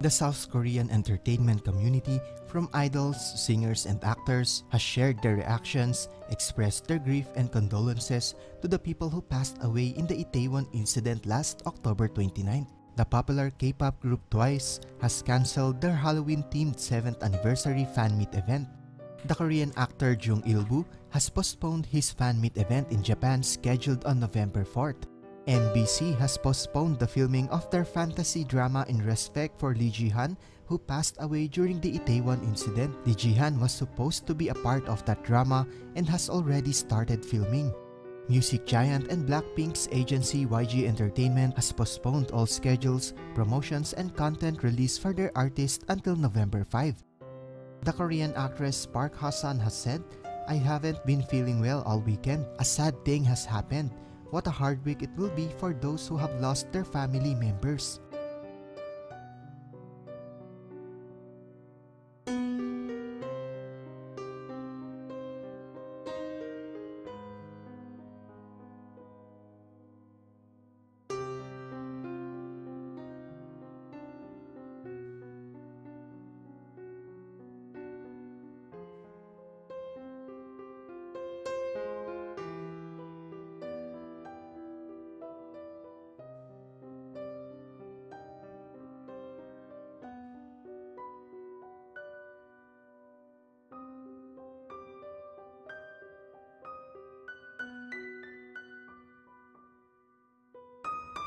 The South Korean entertainment community, from idols, singers, and actors, has shared their reactions, expressed their grief and condolences to the people who passed away in the Itaewon incident last October 29. The popular K-pop group Twice has cancelled their Halloween-themed 7th anniversary fan meet event. The Korean actor Jung Il-woo has postponed his fan meet event in Japan scheduled on November 4th. MBC has postponed the filming of their fantasy drama in respect for Lee Ji-han who passed away during the Itaewon incident. Lee Ji-han was supposed to be a part of that drama and has already started filming. Music giant and Blackpink's agency YG Entertainment has postponed all schedules, promotions, and content release for their artist until November 5. The Korean actress Park Ha-sun has said, I haven't been feeling well all weekend. A sad thing has happened. What a hard week it will be for those who have lost their family members.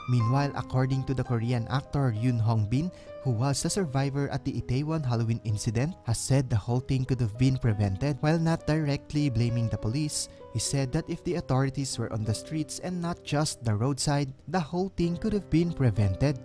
Meanwhile, according to the Korean actor Yoon Hong Bin, who was a survivor at the Itaewon Halloween incident, has said the whole thing could have been prevented. While not directly blaming the police, he said that if the authorities were on the streets and not just the roadside, the whole thing could have been prevented.